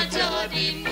Jordan.